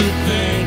everything.